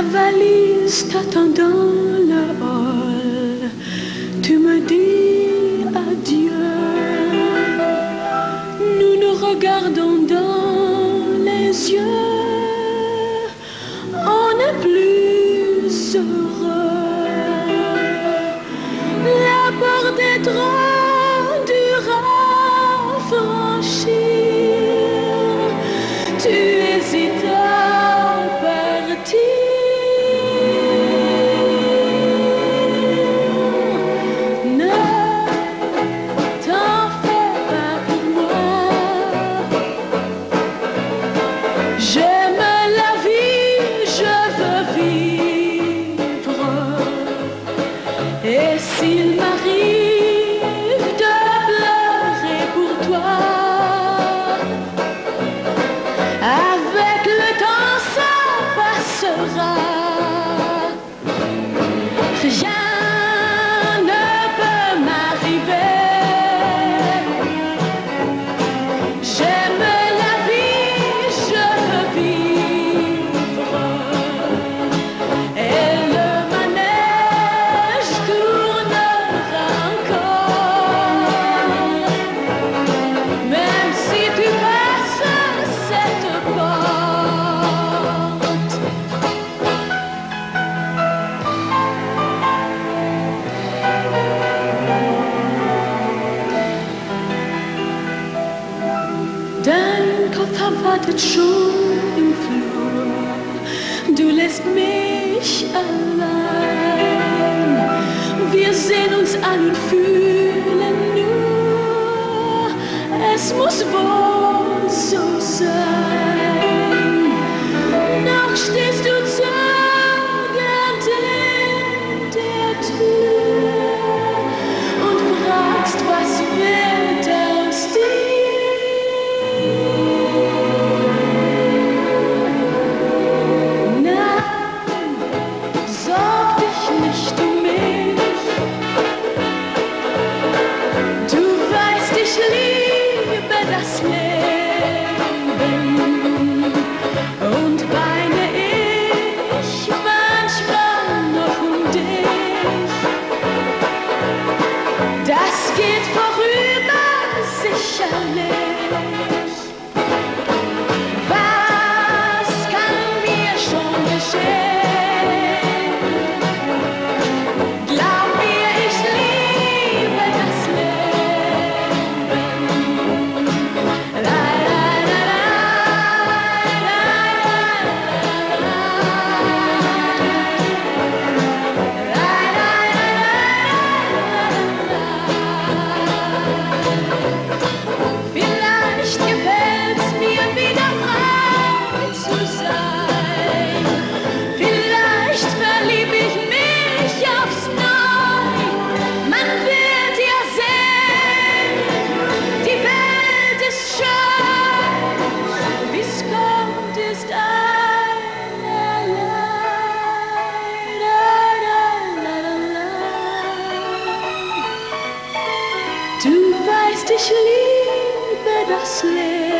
Ta valise t'attend dans le hall. Tu me dis Esse nascimento. Papa wartet schon im Flur. Du lässt mich allein. Wir sehen uns an und fühlen. La skid forrige seg sjøl. Kardeşliğime rastlayın